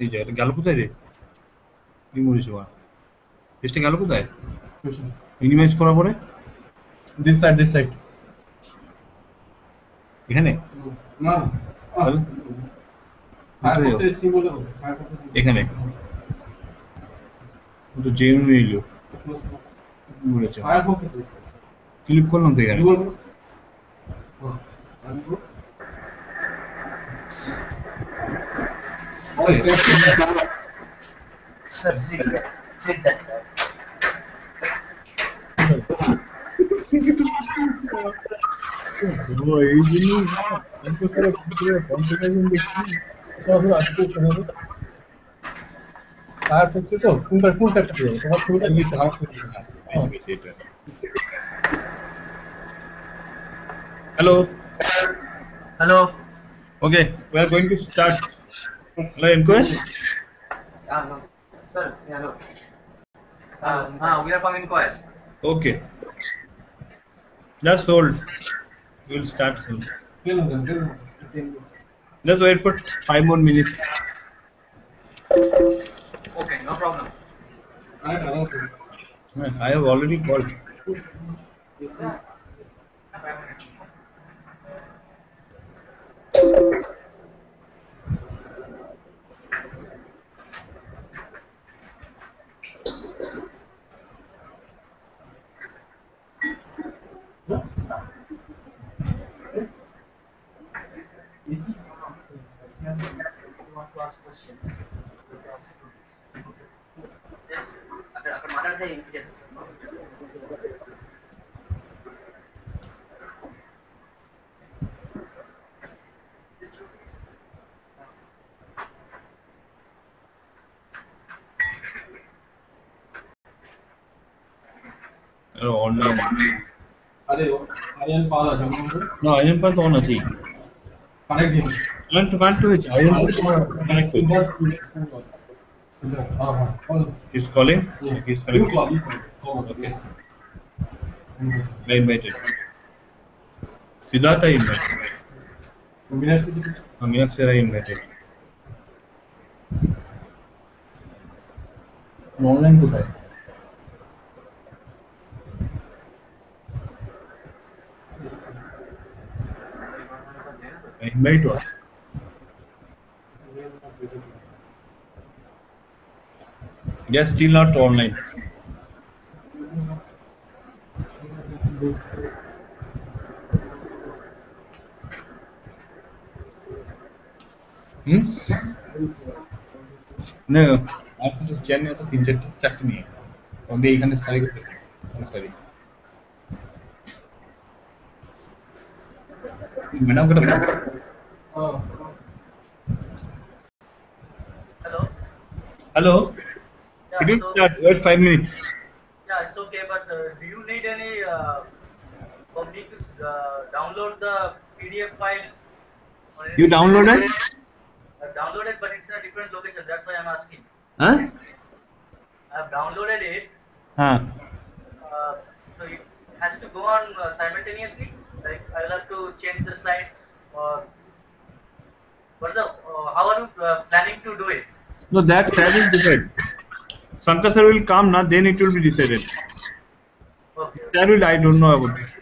এই গেল কোথায় রে? কি মরেছে বা পেজটা গেল কোথায়? মিনিমাইজ করার পরে? দিস সাইড দিস সাইড এখানে? না এখানে। তো জেম নিল মরেছে। ক্লিক করলাম তো এখানে? Hello hello okay we are going to start Liam, Chris? Ah, no. Sir, yeah, no. Uh, ah, we are coming Inquest. Okay. Just hold. We will start soon. Kill them, kill them. Just wait for 5 more minutes. Okay, no problem. I have already called. Yes, sir. Ah, अरे iron पाल आ जाओ ना iron पाल तो होना चाहिए। Connect connect to it iron connect He's calling? Yeah. He's calling. You call, you call. Okay. I invited. Siddhartha invited. Minaksara invited. Online होता है इनवाइट हुआ Yes, still not online. Hmm? No, after this Jen तो तीन चार चार नहीं है, और दे इखने सारे को देखें, सारे। मैडम कर hello hello Yeah, It so, start. Wait five minutes. yeah, it's okay. But uh, do you need any uh, for me to uh, download the PDF file? You downloaded? I've downloaded, but it's in a different location. That's why I'm asking. Huh? I've downloaded it. Huh? Uh, so it has to go on uh, simultaneously. Like I'll have to change the slides or what's the uh, how are you uh, planning to do it? No, that side is decided. Sankar sir will come now, then it will be decided. Okay. Sir will I don't know about it.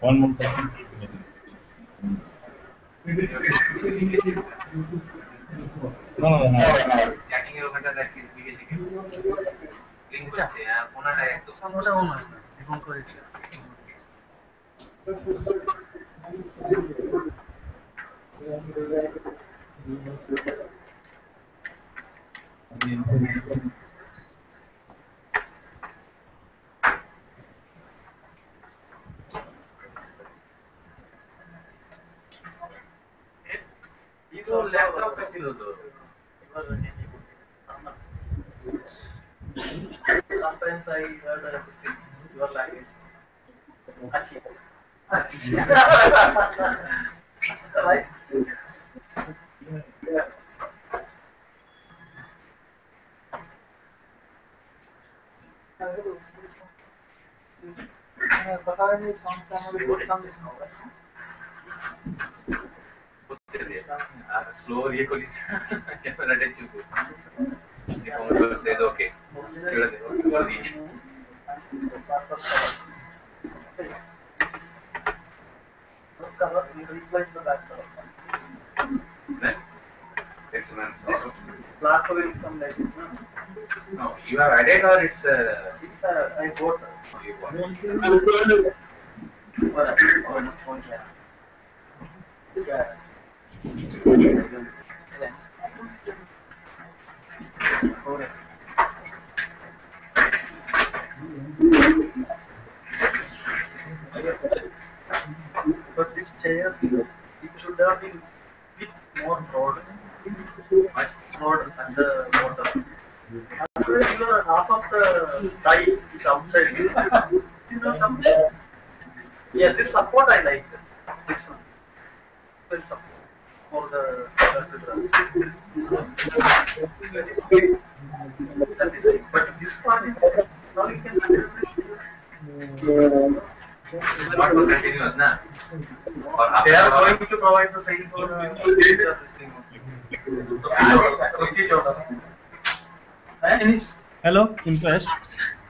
One more question. No, no, no. Chatting এর ওখানটা দেখ কি দিয়েছে কি? লিংকটা আছে আর কোনাটা Thank you. right? Yeah. बता रहे साउंड कैमरा साउंड इसका स्लो ये कोली कैमरा अटैच हो गया ओके छोड़ दे ओके कर दीजिए reflect the background. Then, it's an this will come like this, no? No, you have added or it's a. It's a I bought. Oh, you bought. Yeah. Yeah. These it should have been bit more broad. Much Broad and the motor. Otherwise, your half of the thigh is outside. You know? Yeah, this support I like. This one. Will support for the that is it. But this one, now you can not for continuous, na? Or They are hour. going to provide the same for uh, this thing. Okay, Jordan. And it's Hello, Impress.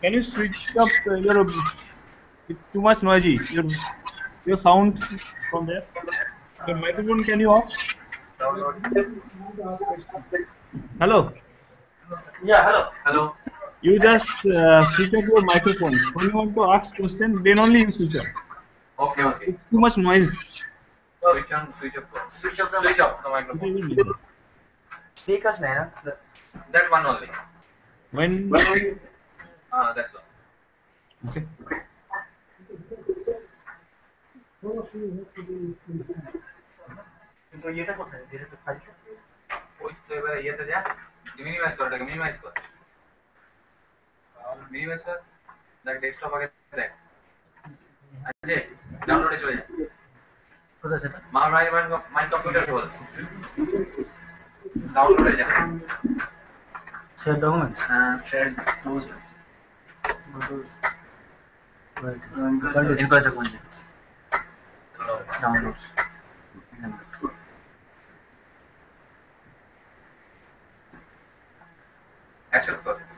Can you switch up uh, your? It's too much noisy. Your your sound from there. Your microphone can you off? Hello. yeah, hello. Hello. You just uh, switch off your microphone. When you want to ask question, then only you switch off. Okay, okay. It's too much noise. Switch on, switch off. Switch off the Switch off the microphone. Speakers nahi na. That one only. When Ah, that's all. okay. কিন্তু এটা কোথায় direct file ওই তো এবারে ইয়েতে যা minimise কর ওটাকে মিনিমাইজ কর minimizer the desktop again then ajay download e chole ja কোথায় সেটা মা ভাই মাই কম্পিউটার বল ডাউনলোড হয়ে যাবে শেয়ার ডকুমেন্টস হ্যাঁ share close Google Google express account downloads accept कर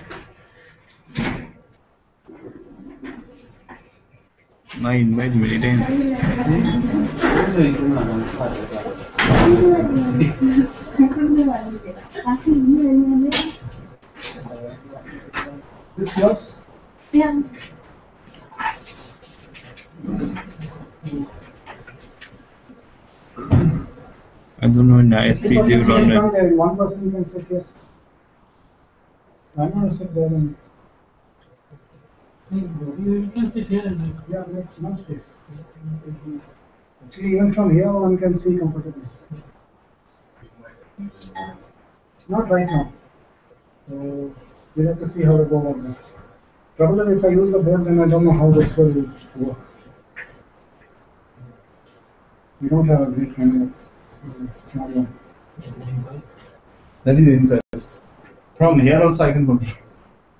I invite many times. This yours? Yeah. I don't know in ISC Three they persons will can online. come there, one person can sit here. I'm gonna sit there and. You can sit here and Yeah, there's no space. Actually, even from here, one can see comfortably. Not right now. So, we have to see how to go about that. Trouble is, if I use the board, then I don't know how this will work. We don't have a great one. That is interest. From here also I can control.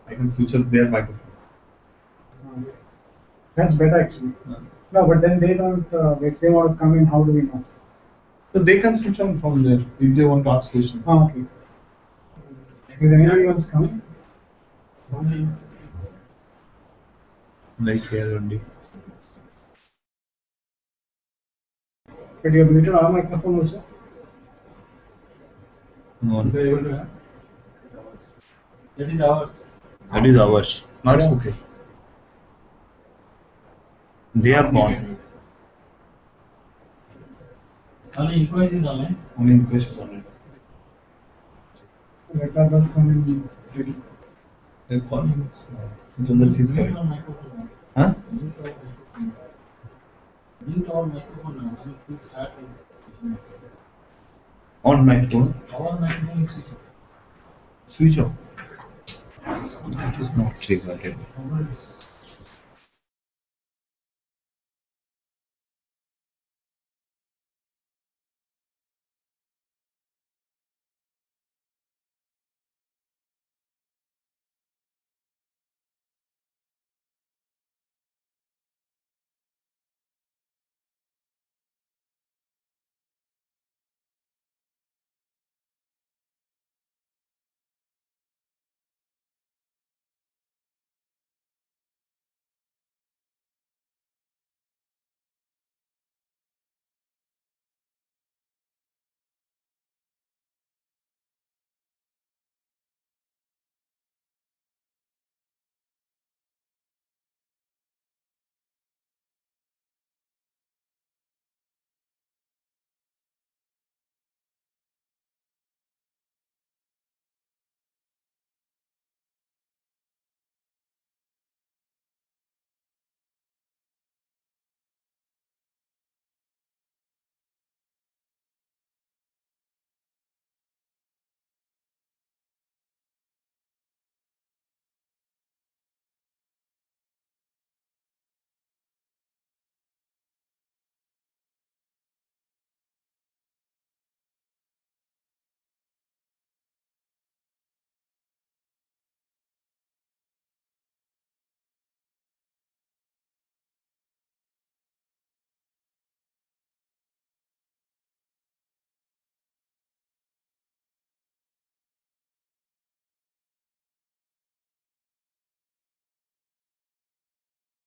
I can switch up their microphone. That's better actually. No, but then they don't, uh, if they want to come in, how do we know? So they can switch on from there if they want to ask question. Ah, okay. Is anybody else coming? Like here only. But you have muted our microphone also? No, that is ours. that is ours. Now it's okay. They are gone. Only invoice is online. Only request is on it. Let others come ready. They'll call me. Chandra is coming. Huh? Mute our microphone. Mute our microphone now. And please start On our microphone is switched off. Switch off. That is not triggered.